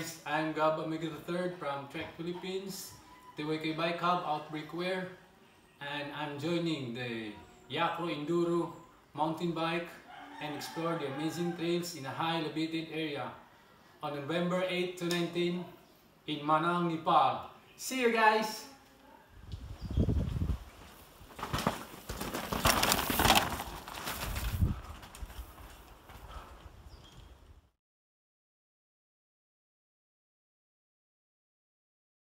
Guys, I'm Gab Amigo III from Trek Philippines, TYK Bike Hub Outbreak Wear, and I'm joining the Yak Ru Enduro mountain bike and explore the amazing trails in a high elevated area on November 8 to 19 in Manang, Nepal. See you guys!